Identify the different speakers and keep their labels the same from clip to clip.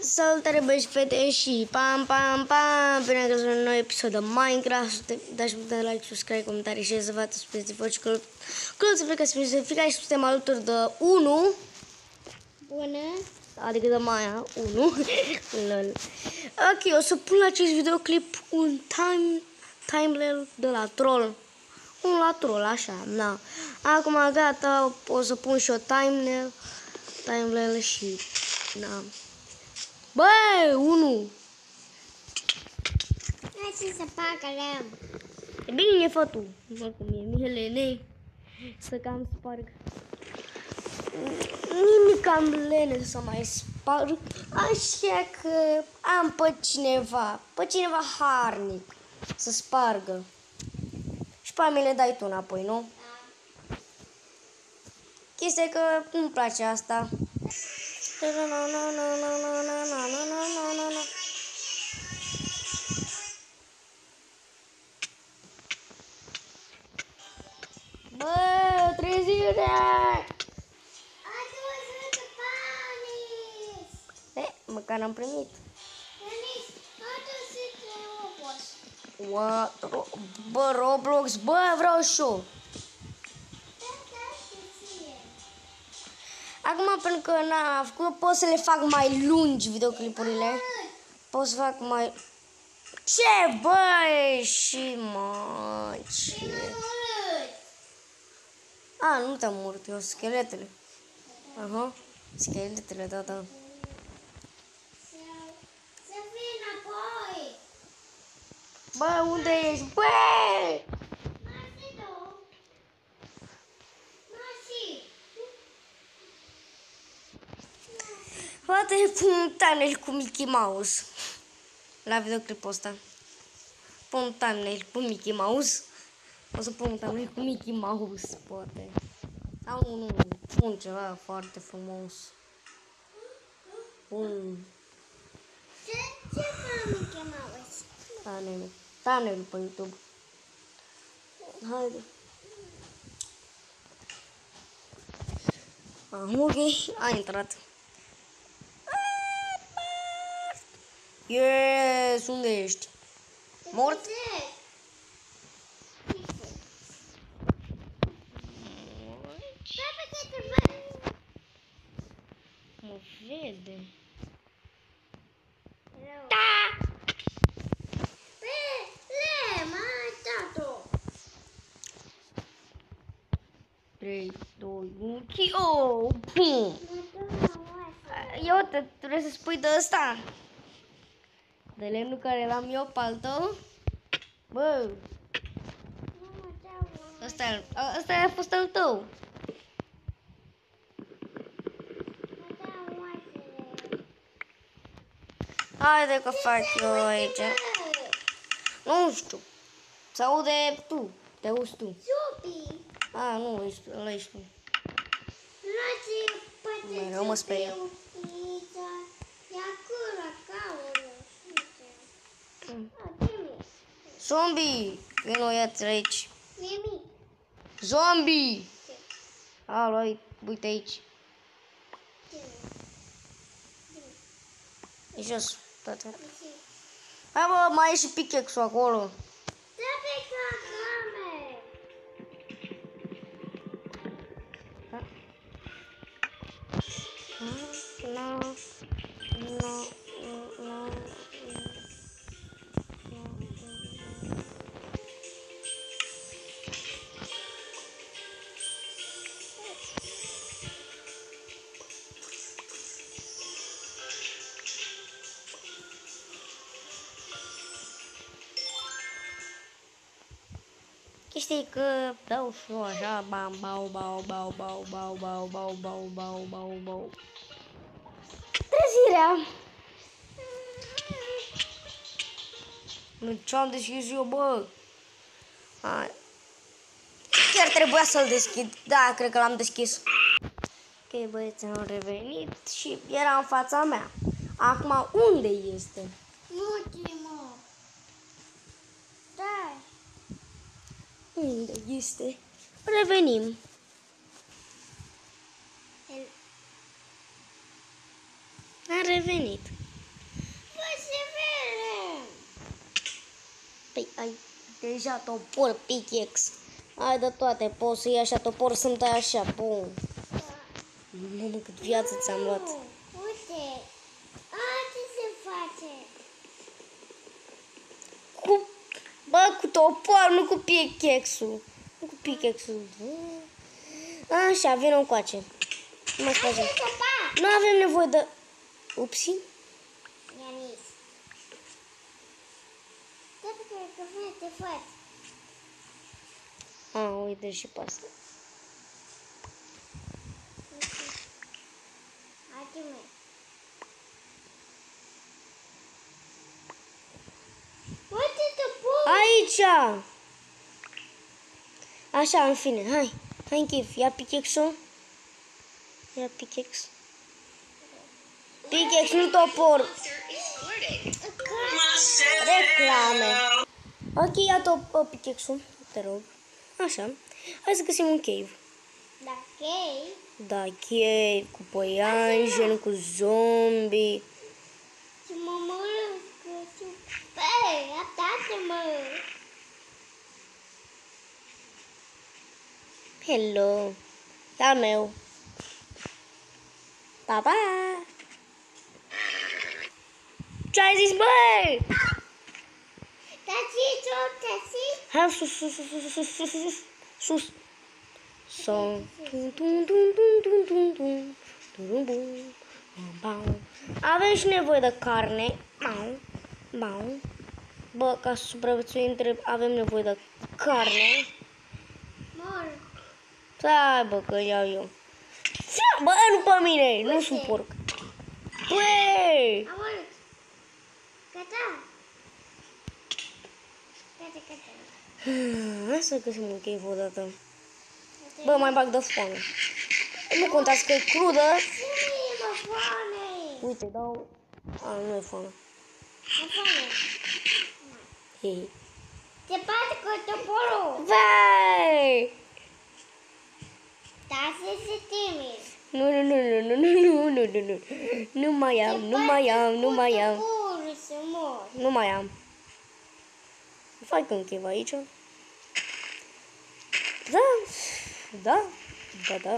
Speaker 1: Salutare băieți și fete și pam pam pam Bine că un nou episod de Minecraft Dați un de like, subscribe, comentarii și să vă spuneți voci Călut să plecați să fiecare și suntem alături de 1
Speaker 2: Bună!
Speaker 1: Adică de Maia 1 Lol. Ok, o să pun la acest videoclip un time timelapse de la troll. Un la troll, așa, na. Acum gata, o să pun și o timelapse Timelapse și na Bă, unu.
Speaker 2: Hai să se facă lem.
Speaker 1: E bine, fă tu. Oricum e Mihelene. Să cam sparg. Nimic cam lene să mai sparg. Așa că am pe cineva, pe cineva harnic să spargă. Și pe mine dai tu înapoi, nu? Da. Chestia e că nu-mi place asta. Bă, trezire! E, măcar am primit. What? Bă, Roblox, bă, vreau și eu. Pentru că n-am făcut, pot să le fac mai lungi videoclipurile. Pot să fac mai... Ce, băi, și mă, ce... A, nu te-am murit, eu scheletele. Aha, scheletele, da, da. Bă, unde ești? Bă! Poate pun thumbnail cu Mickey Mouse la videoclipul ăsta. Pun thumbnail cu Mickey Mouse. O să pun thumbnail cu Mickey Mouse, poate. Sau nu, nu, pun ceva foarte frumos. Pun...
Speaker 2: Ce, ce fac Mickey Mouse?
Speaker 1: Thumbnail. Thumbnail pe YouTube. Haide. Ah, ok, a intrat. Yes, um deste.
Speaker 2: Morto. Morrida. Tá. Levantado.
Speaker 1: 3, 2, 1, tio! Pum! E outra, tu essas tá? De lemnul care l-am eu pe al tău. Bă, ăsta, ăsta a fost al tău. Haide că fac eu aici. Nu știu. Să aude tu. Te auzi tu.
Speaker 2: Zupi!
Speaker 1: A, nu, ești, ăla ești tu. Mereu mă sperie. Zombie! Vino ia-ți aici.
Speaker 2: Nimic.
Speaker 1: Zombie! Alo, uite aici. E jos, toate. Hai bă, mai e și pickaxe acolo.
Speaker 2: Trebuie să mame.
Speaker 1: No, no, no. Chestia e că dau și eu așa, bam, bau, bau, bau, bau, bau, bau, bau, bau, bau, bau, bau. Trezirea! Nu ce-am deschis eu, bă? Hai. Chiar trebuia să-l deschid. Da, cred că l-am deschis. Ok, băieți, am revenit și era în fața mea. Acum, unde este?
Speaker 2: Ultimul. Da.
Speaker 1: Unde este? Revenim. A revenit. Perseveră! Păi ai deja topor pickex. Ai de toate, poți să iei așa topor, sunt așa, bun. Da. Mamă, cât viață ți-am luat. Cu topor, nu cu pickaxe-ul. Nu cu pickaxe-ul. Așa, vină încoace. Nu mai
Speaker 2: Hai
Speaker 1: facem.
Speaker 2: să săpa.
Speaker 1: Nu avem nevoie de... Upsi?
Speaker 2: Ianis. Da, pe care că vrei te faci.
Speaker 1: A, uite și pe asta.
Speaker 2: Haide-mă. Uite topor.
Speaker 1: Aici! Așa, în fine, hai. Hai, chif, ia pickaxe-ul. Ia pickaxe. Pickaxe, nu topor. Reclame. Ok, ia top uh, pickaxe-ul, te rog. Așa. Hai să găsim un cave.
Speaker 2: Da, ok.
Speaker 1: Da, cave, cu păianjen, cu zombie.
Speaker 2: Și mă mănâncă și... Băi,
Speaker 1: Hello. E al meu. Pa, pa! Ce ai zis, băi?
Speaker 2: Taci, tu, taci.
Speaker 1: Hai sus, sus, sus, sus, sus, sus, sus, sus. Son. Tum, tum, tum, tum, tum, tum, tum. Turum, bum. Bam, bam. Avem și nevoie de carne. Bam, bam. Bă, ca să supraviețuim, trebuie- avem nevoie de carne.
Speaker 2: Mor.
Speaker 1: Stai, bă, că iau eu. Ția, Bă, nu pe mine, nu sunt porc. Băi!
Speaker 2: Am murit. Gata. Gata, gata.
Speaker 1: Hmm, Hai să găsim un cave odată. Bă, mai bag de foame. Nu contați că e crudă.
Speaker 2: Ține, mă, foame.
Speaker 1: Uite, dau... A, nu e foame.
Speaker 2: Mă, foame.
Speaker 1: Hei.
Speaker 2: Te bate cu toporul.
Speaker 1: Vai!
Speaker 2: Da, să se teme.
Speaker 1: Nu, nu, nu, nu, nu, nu, nu, nu, nu. Nu mai am, nu mai am, nu mai am.
Speaker 2: Toporul să mor.
Speaker 1: Nu mai am. Fac un cave aici. Da, da, da, da.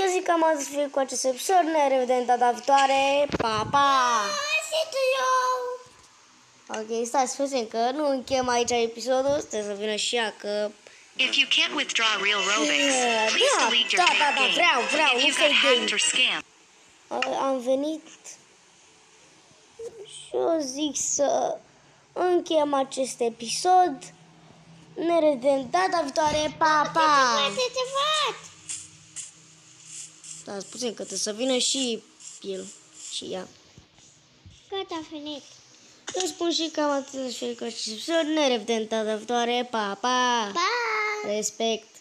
Speaker 1: Eu zic că am azi să fie cu acest episod. Ne revedem data viitoare. Pa, pa!
Speaker 2: Asta eu.
Speaker 1: Ok, stai să vedem că nu închem aici episodul. Stai să vină și ea că...
Speaker 3: If you can't withdraw real Robux,
Speaker 1: Yeah,
Speaker 3: please
Speaker 1: da,
Speaker 3: delete
Speaker 1: da,
Speaker 3: your
Speaker 1: da,
Speaker 3: fake
Speaker 1: da,
Speaker 3: game.
Speaker 1: vreau, vreau,
Speaker 3: if
Speaker 1: nu
Speaker 3: you got
Speaker 1: fake game.
Speaker 3: hacked or scammed,
Speaker 1: A- am venit și eu zic să închem acest episod. Ne revedem data viitoare. Pa, pa!
Speaker 2: Poate te faci.
Speaker 1: Stați puțin că trebuie să vină și el și ea.
Speaker 2: Gata, a finit.
Speaker 1: Eu spun și că am atât de cu acest episod. Ne revedem data viitoare. Pa, pa!
Speaker 2: Pa!
Speaker 1: Respect!